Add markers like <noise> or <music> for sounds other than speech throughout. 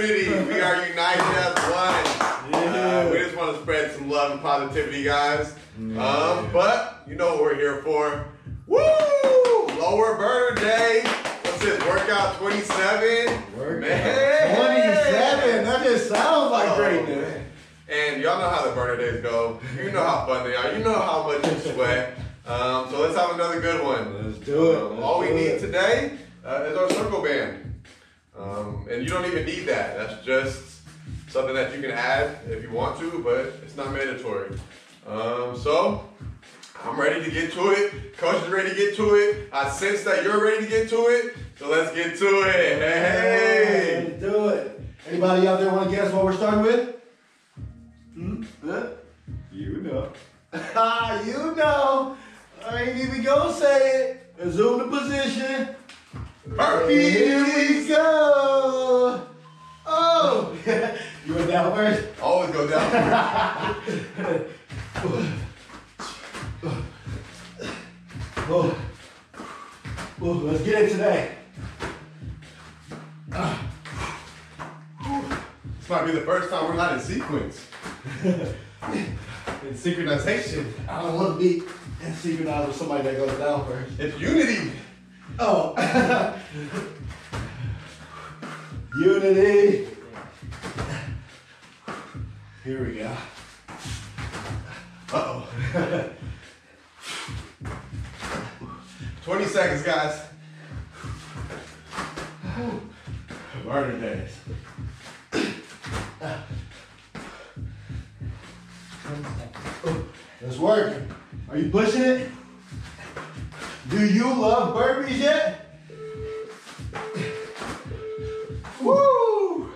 Unity, we are united as one. Yeah. Uh, we just want to spread some love and positivity, guys. Um, but you know what we're here for. Woo! Lower burner day. What's this? Workout 27. Workout Man. 27. That just sounds like Oh, greatness. man. And y'all know how the burner days go. You know how fun they are. You know how much you sweat. Um, so let's have another good one. Let's do it. Let's all we need it. today uh, is our circle band. Um, and you don't even need that. That's just something that you can add if you want to, but it's not mandatory. Um, so I'm ready to get to it. Coach is ready to get to it. I sense that you're ready to get to it. So let's get to it. Hey. Let's do it. Anybody out there want to guess what we're starting with? Hmm? Huh? You know. Ah, <laughs> you know. I ain't even gonna say it. Assume the position. Burpees. Here we go. Oh, <laughs> you went down first. Always go down. <laughs> Oh. oh. Oh, let's get it today. This might be the first time we're not in sequence. <laughs> in synchronization. I don't want to be in synchronized with somebody that goes down first. It's unity. Oh. <laughs> Unity. Here we go. Uh-oh. <laughs> 20 seconds, guys. Burner days. It's working. Are you pushing it? Do you love burpees yet? Woo!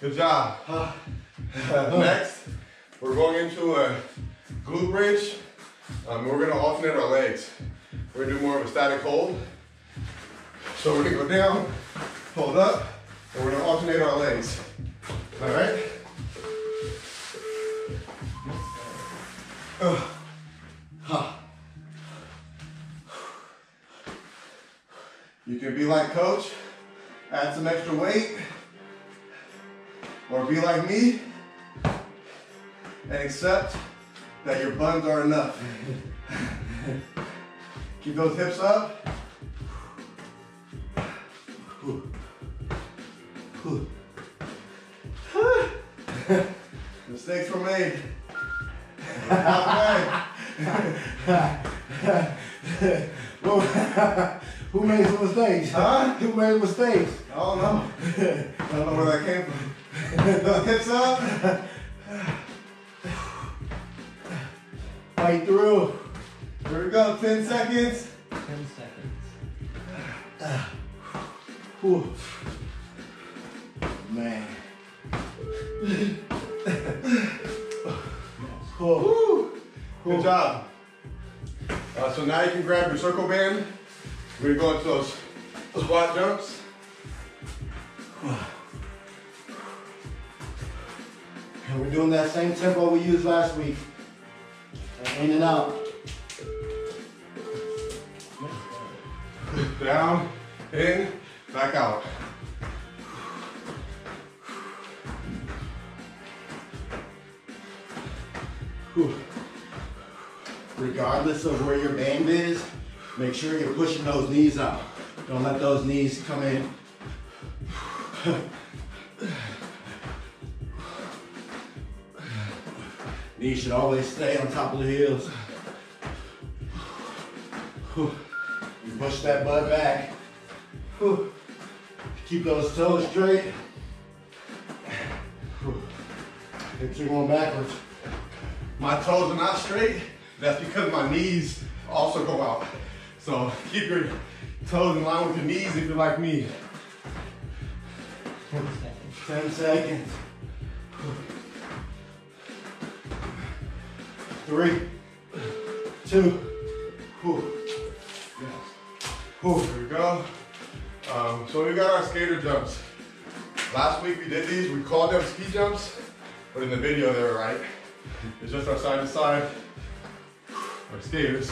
Good job. <laughs> Next, we're going into a glute bridge. Um, we're gonna alternate our legs. We're gonna do more of a static hold. So we're gonna go down, hold up, and we're gonna alternate our legs. All right? Uh, You can be like coach, add some extra weight, or be like me and accept that your buns are enough. <laughs> Keep those hips up. <laughs> Mistakes were made. Who <laughs> who made some mistakes? Huh? Who made mistakes? I don't know. <laughs> I don't know where that came from. Those hips up. Fight through. Here we go, 10 seconds. 10 seconds. <sighs> Whew. Man. <laughs> Oh. Good job. Uh, so now you can grab your circle band. We're gonna those squat jumps. And we're doing that same tempo we used last week. In and out. <laughs> Down, in, back out. Regardless of where your band is, make sure you're pushing those knees out. Don't let those knees come in. Knees should always stay on top of the heels. You push that butt back. Keep those toes straight. Hips are going backwards. My toes are not straight. That's because my knees also go out. So <laughs> keep your toes in line with your knees if you're like me. 10 seconds. 10 seconds. Three, two, whew. Whew, here we go. Um, so we got our skater jumps. Last week we did these, we called them ski jumps, but in the video they were right. It's just our side to side, our skaters.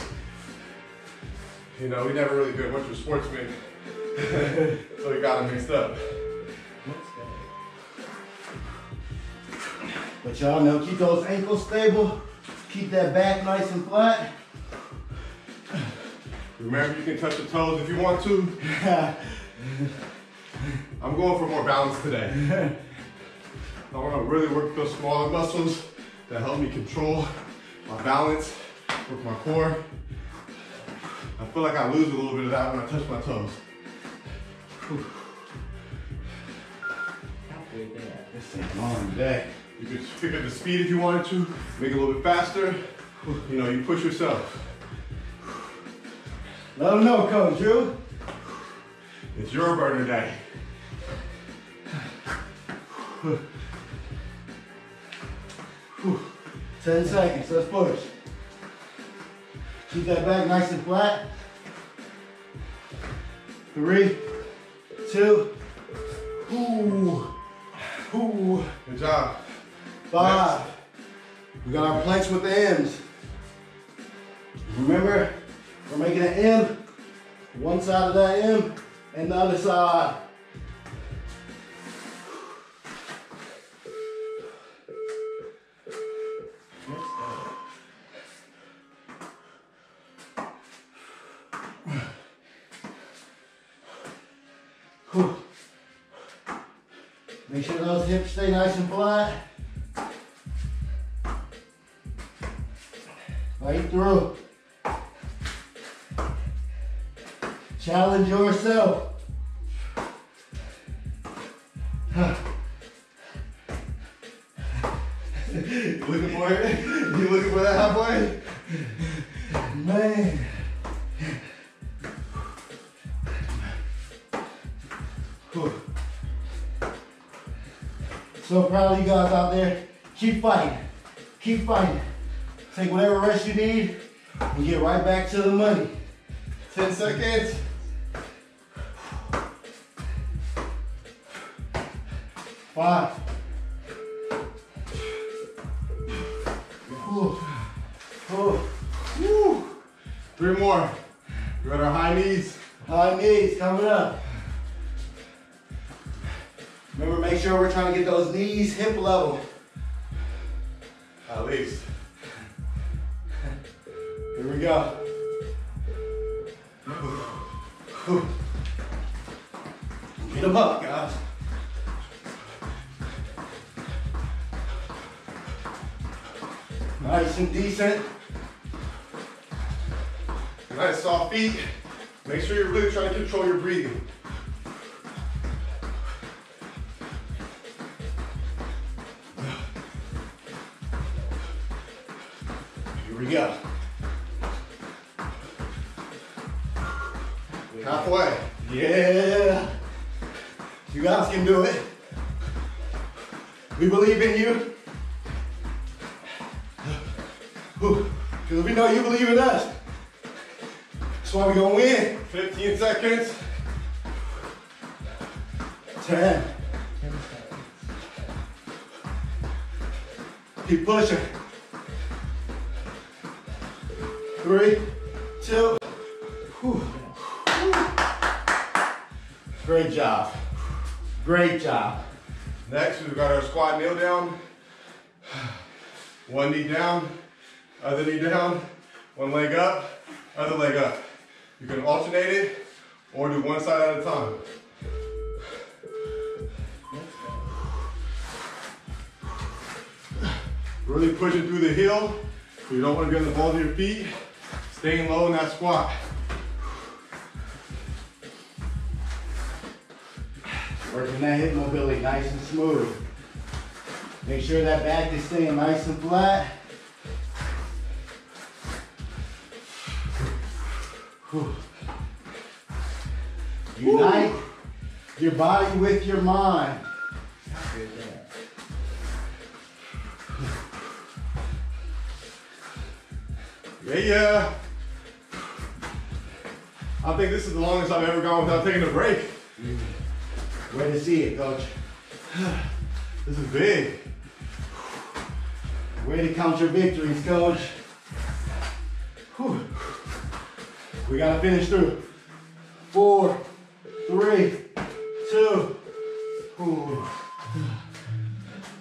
You know, we never really did much with sportsmen, <laughs> so we got them mixed up. But y'all know, keep those ankles stable, keep that back nice and flat. Remember, you can touch the toes if you want to. <laughs> I'm going for more balance today. I want to really work those smaller muscles that help me control my balance, work my core, I feel like I lose a little bit of that when I touch my toes. This is a long day. You could pick up the speed if you wanted to, make it a little bit faster. You know, you push yourself. Let them know, Coach Drew. It's your burner day. Ten seconds, let's push. Keep that back nice and flat. Three, two, ooh, ooh, Good job. five. We got our planks with the M's. Remember, we're making an M, one side of that M, and the other side. Make sure those hips stay nice and flat. Right through. Challenge yourself. You guys out there. Keep fighting. Keep fighting. Take whatever rest you need and get right back to the money. 10 seconds. Five. Three more. We got our high knees. High knees coming up. Remember, make sure we're trying to get those knees hip level. At least. <laughs> Here we go. <sighs> Get them up, guys. Nice and decent. Nice soft feet. Make sure you're really trying to control your breathing. Go. Halfway. Yeah. You guys can do it. We believe in you. Because we know you believe in us. That's why we're going to win. 15 seconds. 10. Keep pushing. Three, two. Great job. Great job. Next, we've got our squat kneel down. One knee down, other knee down, one leg up, other leg up. You can alternate it or do one side at a time. Really pushing through the heel. You don't want to be on the balls of your feet. Staying low in that squat. Working that hip mobility nice and smooth. Make sure that back is staying nice and flat. Whew. Unite your body with your mind. Yeah, yeah. I think this is the longest I've ever gone without taking a break. Way to see it, coach. <sighs> This is big. Way to count your victories, coach. Whew. We gotta finish through. Four, three, two. Whew.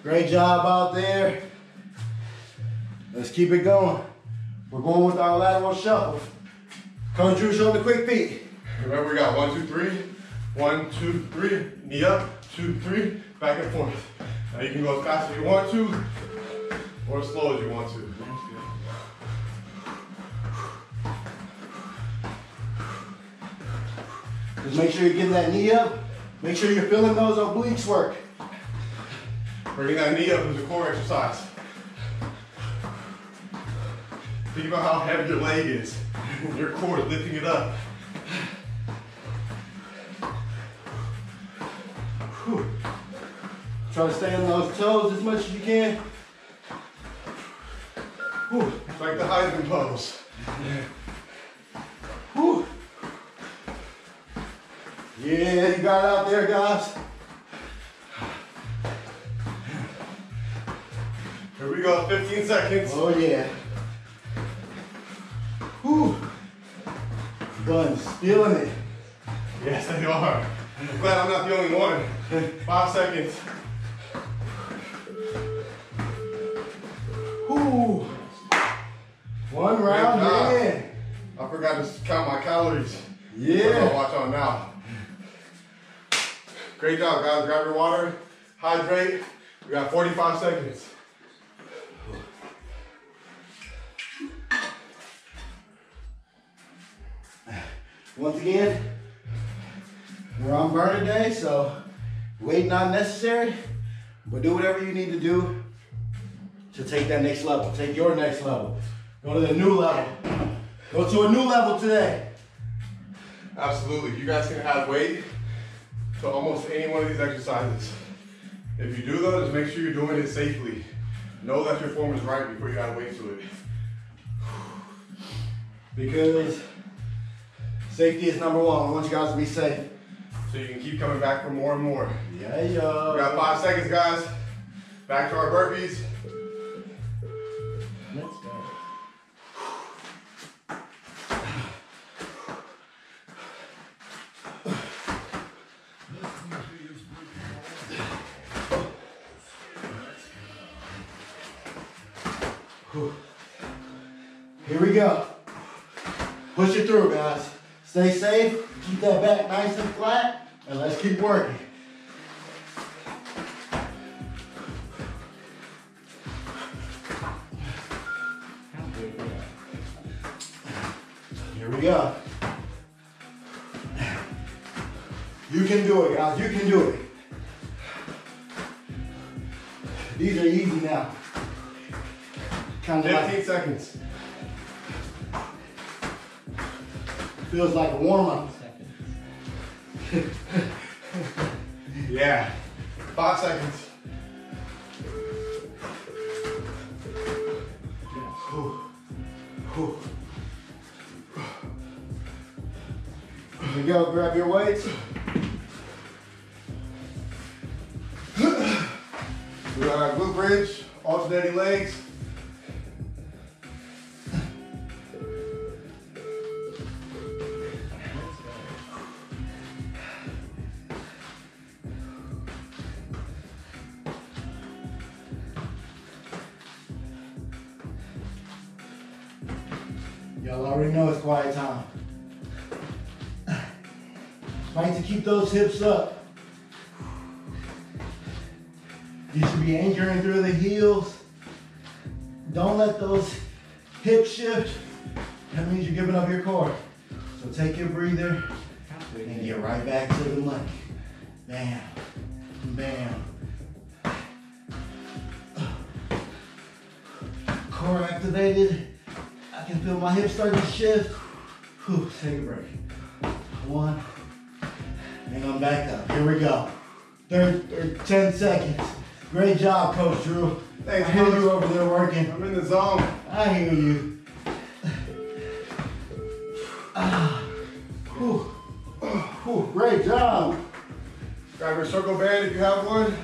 Great job out there. Let's keep it going. We're going with our lateral shuffle. Coach Drew, show the quick feet. Remember, we got one, two, three. One, two, three. Knee up. Two, three. Back and forth. Now you can go as fast as you want to, or as slow as you want to. Just make sure you're getting that knee up. Make sure you're feeling those obliques work. Bringing that knee up is a core exercise. Think about how heavy your leg is. <laughs> Your core lifting it up. Whew. Try to stay on those toes as much as you can. Whew. It's like the Heisman pose. Whew. Yeah, you got it out there, guys. Here we go, 15 seconds. Oh yeah. Buns, feeling it. Yes, they are. I'm glad I'm not the only one. Five seconds. Whew. One round in. I forgot to count my calories. Yeah. Watch on now. Great job, guys. Grab your water, hydrate. We got 45 seconds. Once again, we're on burner day, so weight not necessary, but do whatever you need to do to take that next level. Take your next level. Go to the new level. Go to a new level today. Absolutely. You guys can add weight to almost any one of these exercises. If you do though, just make sure you're doing it safely. Know that your form is right before you add weight to it. Because safety is number one. I want you guys to be safe. So you can keep coming back for more and more. Yeah, yeah. We got five seconds, guys. Back to our burpees. Stay safe. Keep that back nice and flat, and let's keep working. Here we go. You can do it, guys. You can do it. These are easy now. Kind of like 15 seconds. Feels like a warm up. <laughs> Yeah. Five seconds. Here we go. Grab your weights. Y'all already know it's quiet time. Fight to keep those hips up. You should be anchoring through the heels. Don't let those hips shift. That means you're giving up your core. So take your breather and get right back to the money. Bam, bam. Core activated. I can feel my hips starting to shift. Whew, take a break. One, and I'm back up. Here we go. Third, third 10 seconds. Great job, Coach Drew. Thanks, I hear Coach. you over there working. I'm in the zone. I hear you. Ah, <sighs> whew, whew, great job. Grab your circle band if you have one.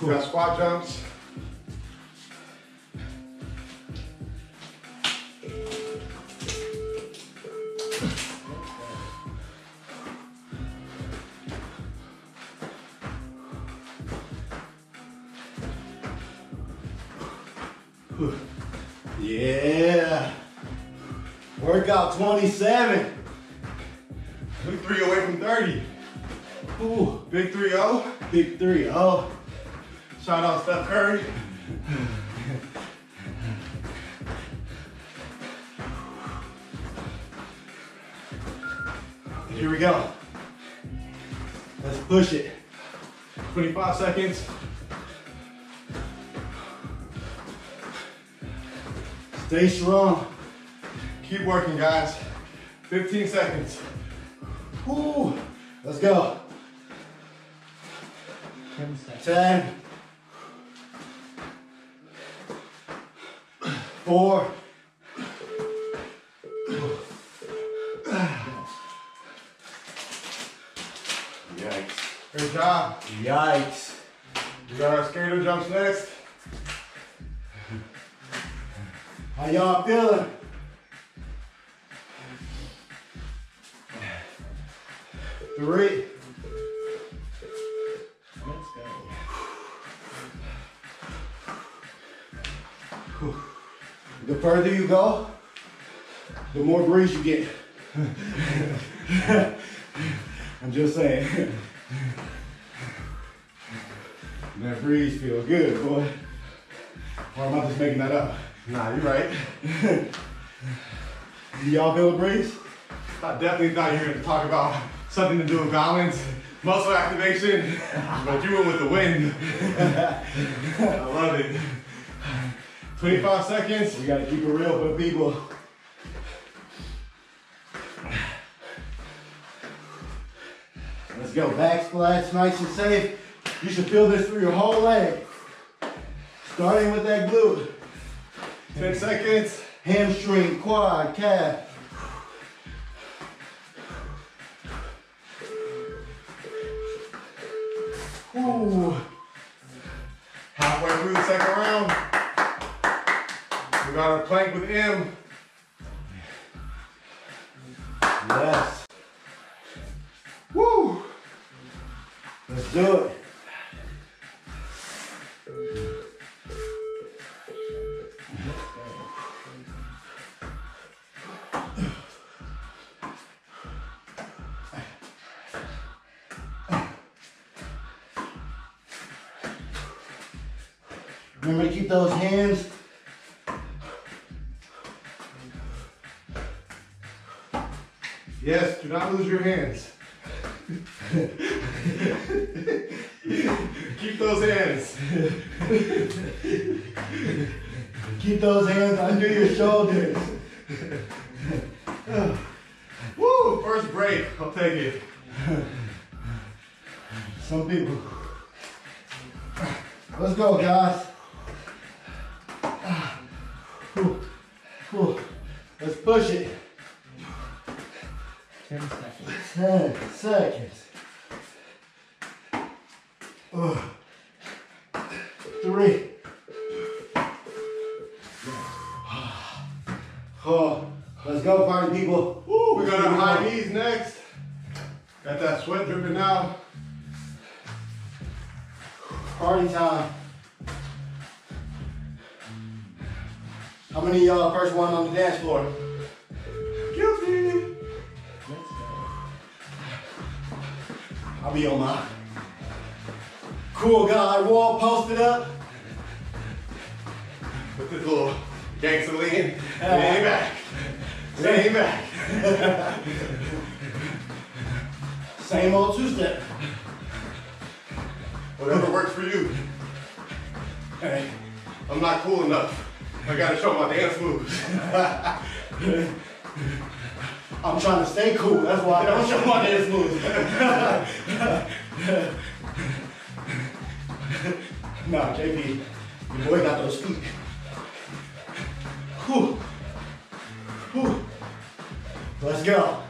We got squat jumps. Yeah. Workout 27. Big three away from 30. Ooh. Big 3-0. Big 3-0. Shout out Steph Curry. here we go. Let's push it. 25 seconds. Stay strong. Keep working, guys. 15 seconds. Ooh, let's go. 10 seconds. 10. Four. Yikes. Great job. Yikes. We got our skater jumps next. How y'all feeling? Three. Let's go. The further you go, the more breeze you get. <laughs> I'm just saying. that breeze feel good, boy. Or am I just making that up? Nah, you're right. Y'all feel the breeze? I definitely thought you were to talk about something to do with balance, muscle activation, but you went with the wind. <laughs> I love it. 25 seconds. We gotta keep it real for the people. Let's go. Back splats, nice and safe. You should feel this through your whole leg. Starting with that glute, 10 seconds. hamstring, quad, calf. Ooh. Halfway through the second round. We got our plank with M. Yes. Woo. Let's do it. Remember to keep those hands Yes, do not lose your hands. <laughs> Keep those hands. Keep those hands under your shoulders. Woo! First break. I'll take it. Some people. Let's go, guys. Let's push it. 10 seconds. 10 seconds. Three. <sighs> Oh, let's go, party people. Woo! We got our high knees next. Got that sweat dripping now. Party time. How many of y'all first one on the dance floor? Guilty. I'll be on my cool guy wall posted up. With this little gangster lean. Lean back. Lean back. Same old two step. Whatever works for you. Hey, I'm not cool enough. I gotta show my dance moves. I'm trying to stay cool. That's why I don't show my dance moves. <laughs> nah, JP, your boy got those feet. Whew. Whew. Let's go.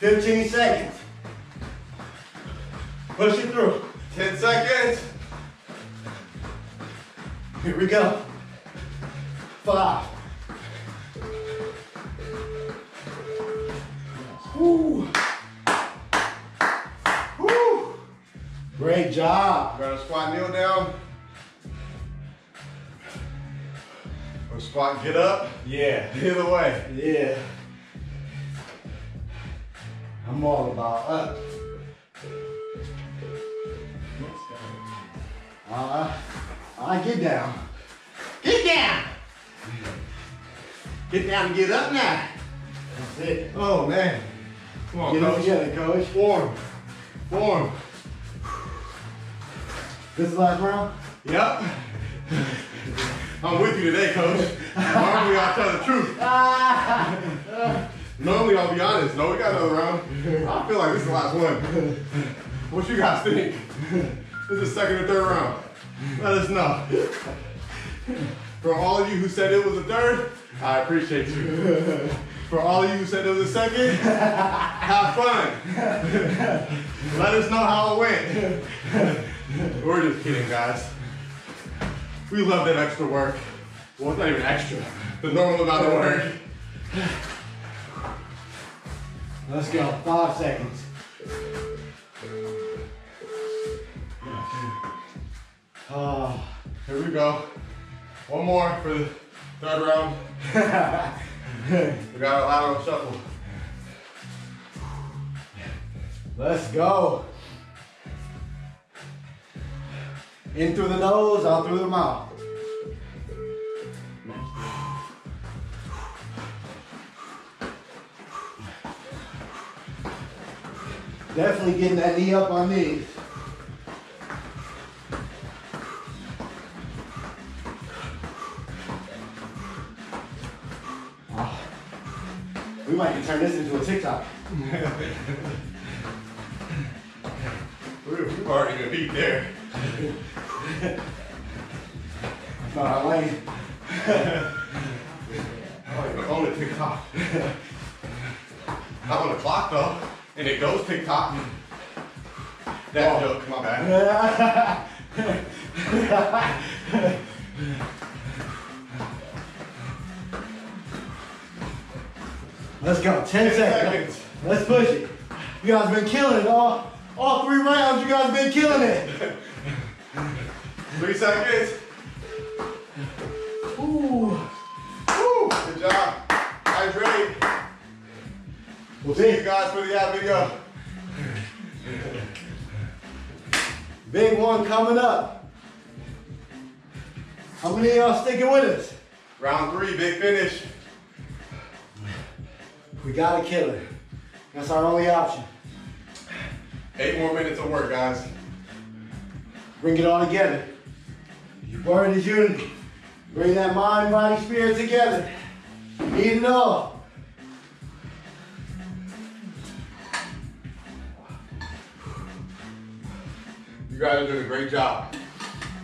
15 seconds. Push it through. 10 seconds. Here we go. Five. Woo. Great job. We're gonna squat kneel down. Or squat, get up, Yeah. either way. Yeah. I'm all about up. Uh, I get down. Get down. Get down and get up now. That's it. Oh man. Come on, Get it coach. together, coach. Form. Form. This is the last round? Yep. I'm with you today, coach. Normally I'll tell the truth. <laughs> Normally I'll be honest. No, we got another round. I feel like this is the last one. What you guys think? This is the second or third round. Let us know. For all of you who said it was a third, I appreciate you. For all of you who said it was a second, have fun. Let us know how it went. <laughs> We're just kidding, guys. We love that extra work. Well, it's not even extra. The normal amount of work. Let's go. Five seconds. Oh. Here we go. One more for the third round. <laughs> We got a lateral shuffle. Let's go. In through the nose, out through the mouth. Definitely getting that knee up on knees. Ah. We might turn this into a TikTok. <laughs> We're- already been beat there. <laughs> Not our lane. I don't even own a TikTok. Not on the clock though. And it goes TikTok. That Oh. joke, my bad. Let's go. 10 Ten seconds. seconds. Let's push it. You guys been killing it. All, all three rounds, you guys been killing it. Three seconds. Ooh. Woo! Good job. Hydrate. We'll see you guys for the app video. Big one coming up. How many of y'all sticking with us? Round three, big finish. We gotta kill it. That's our only option. Eight more minutes of work, guys. Bring it all together. Your word is unity. Bring that mind, body, spirit together. Need it all. You guys are doing a great job.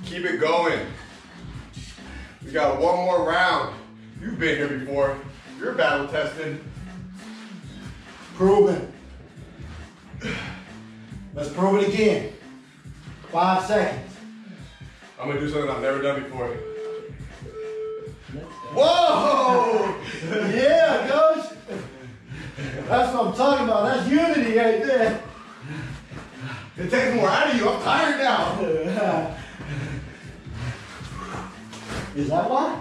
Keep it going. We got one more round. You've been here before. You're battle tested. Proven. Let's prove it again. Five seconds. I'm gonna do something I've never done before. Whoa! Yeah, coach. That's what I'm talking about. That's unity right there. It takes more out of you. I'm tired now. Is that why?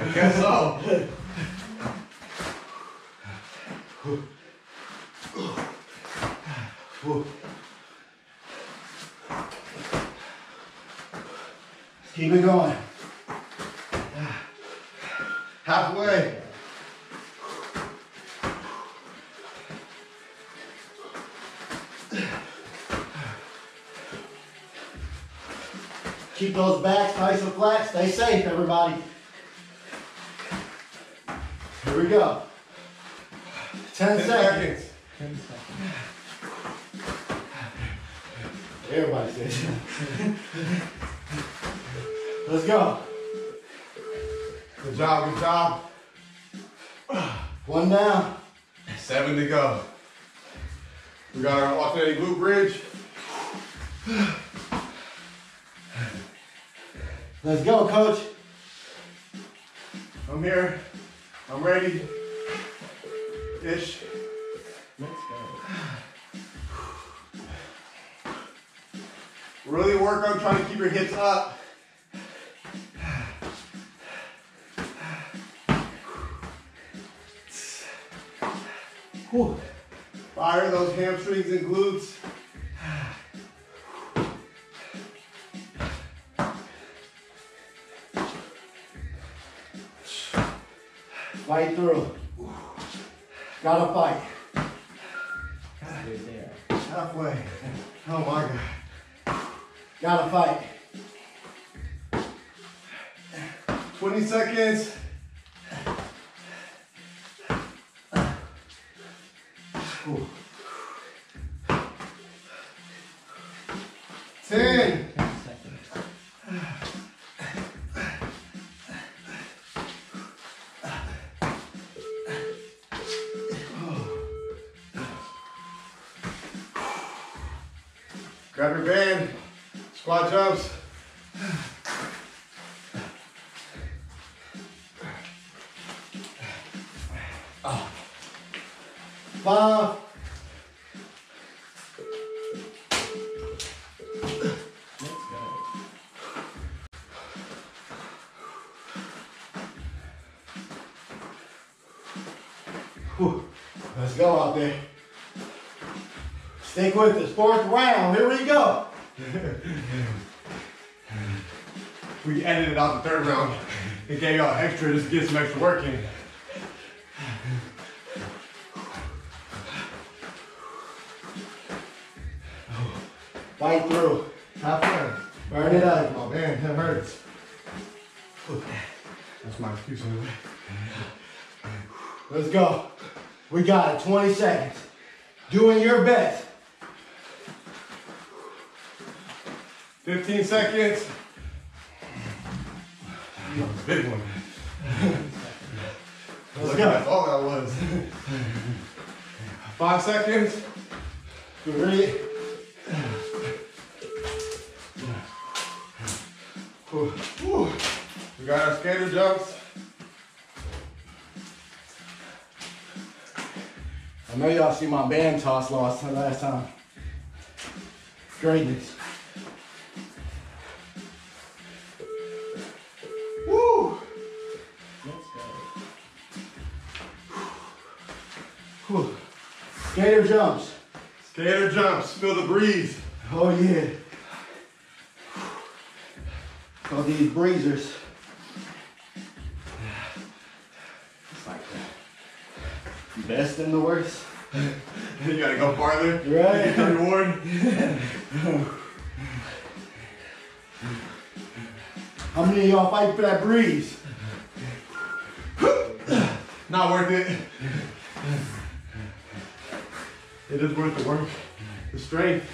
I guess so. <laughs> Keep it going. Halfway. Keep those backs nice and flat. Stay safe, everybody. Here we go. Ten, Ten seconds. seconds. 10 seconds. Everybody says. Let's go. Good job, good job. One down. Seven to go. We got our alternating glute bridge. Let's go, coach. I'm here. I'm ready. Ish. Let's go. Really work on trying to keep your hips up. Whew. Fire those hamstrings and glutes. Fight through. Gotta fight. There. Halfway. Oh my God. Gotta fight. 20 seconds. Ooh. With us. Fourth round. Here we go. We edited out the third round. It gave y'all extra just to get some extra work in. Fight through. Have fun. Burn it up. Oh man, that hurts. That's my excuse anyway. Let's go. We got it. 20 seconds. Doing your best. 15 seconds. Big one. Let's Look, go. That's all that was. Five seconds. Three. We got our skater jumps. I know y'all see my band toss lost last time. Greatness. Skater jumps. Skater jumps. Feel the breeze. Oh yeah. Oh, these breezers. It's like that. Best and the worst. <laughs> you gotta go farther. Right. Get the reward. <laughs> How many of y'all fight for that breeze? Not worth it. It is worth the work. The strength.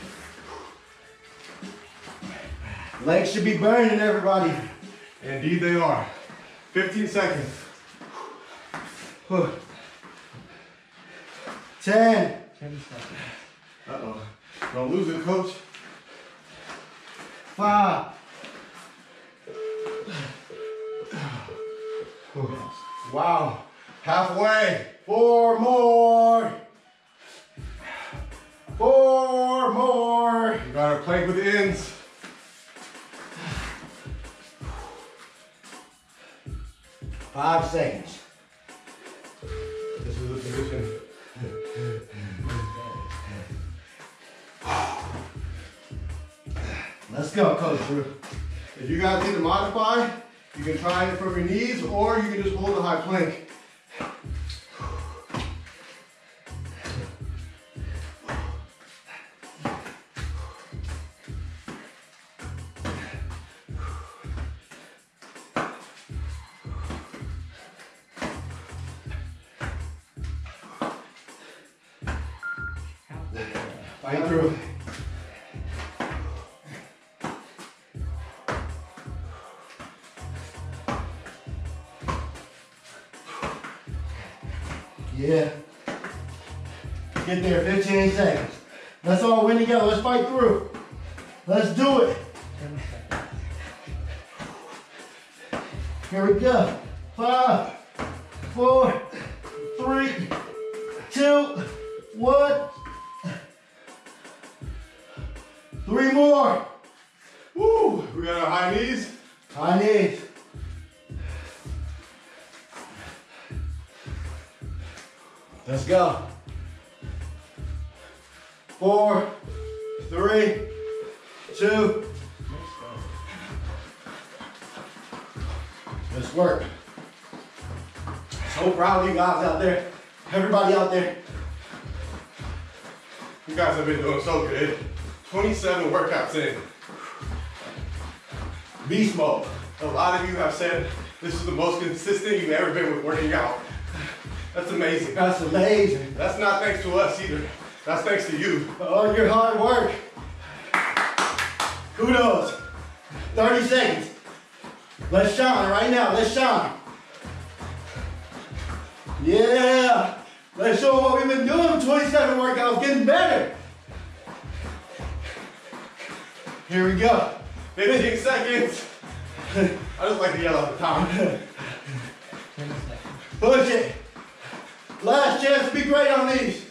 Legs should be burning, everybody. Indeed they are. 15 seconds. Ten. 10 seconds. Uh-oh. Don't lose it, coach. Five. Wow. Halfway. Four more. Four more. You gotta plank with the ends. Five seconds. This is the position. Let's go, Coach Drew. If you guys need to modify, you can try it from your knees or you can just hold the high plank. Get there, 15 seconds. Let's all win together. Let's fight through. Let's do it. Here we go. Five, four, three, two, one. Three more. Woo! We got our high knees. High knees. Let's go. Four, three, two. Let's work. So proud of you guys out there. Everybody out there. You guys have been doing so good. 27 workouts in. Beast mode. A lot of you have said this is the most consistent you've ever been with working out. That's amazing. That's amazing. That's not thanks to us either. That's thanks to you. All your hard work. Kudos. 30 seconds. Let's shine right now. Let's shine. Yeah. Let's show them what we've been doing. 27 workouts, getting better. Here we go. 15 seconds. <laughs> I just like to yell at the top. <laughs> Ten. Push it. Last chance to be great on these.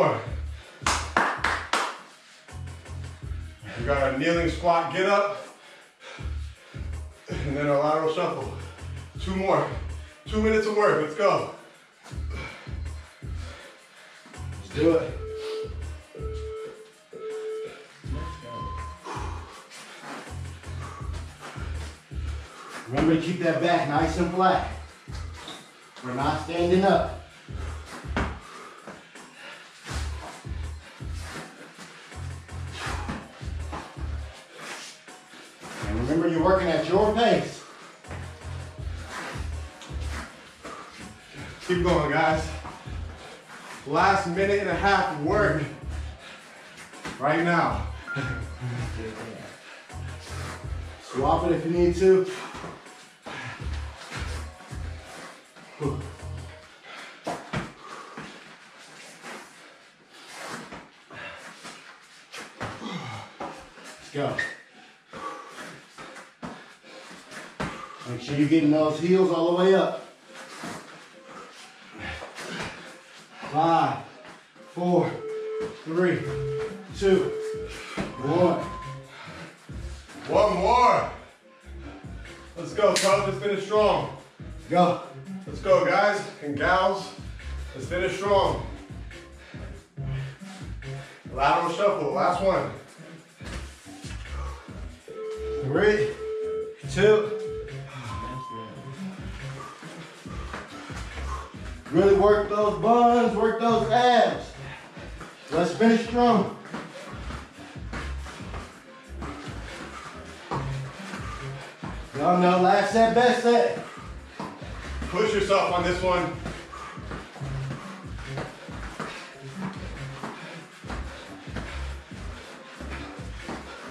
More. We got our kneeling squat, get up, and then our lateral shuffle. Two more. Two minutes of work, let's go. Let's do it. Remember to keep that back nice and flat. We're not standing up. Last minute and a half work. Right now. Swap it if you need to. Let's go. Make sure you're getting those heels all the way up. Five,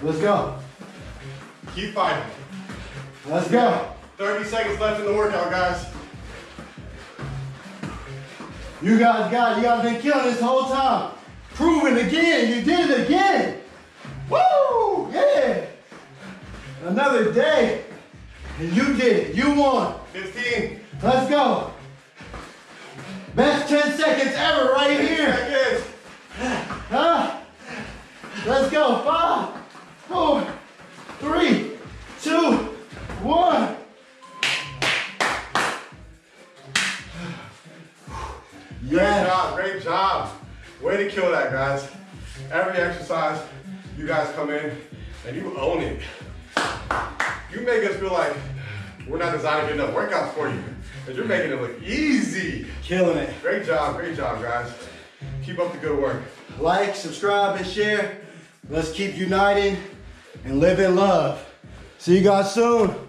Let's go. Keep fighting. Let's go. 30 seconds left in the workout, guys. You guys got it. You guys been killing this whole time. Proving again. You did it again. Woo! Yeah. Another day. And you did it. You won. 15 Let's go. Best 10 seconds ever right here. seconds. Huh? Let's go. Five, four, three, two, one. Great job, great job. Way to kill that, guys. Every exercise, you guys come in and you own it. You make us feel like we're not designing good enough workouts for you. Because you're making it look easy. Killing it. Great job, great job, guys. Keep up the good work. Like, subscribe, and share. Let's keep uniting and live in love. See you guys soon.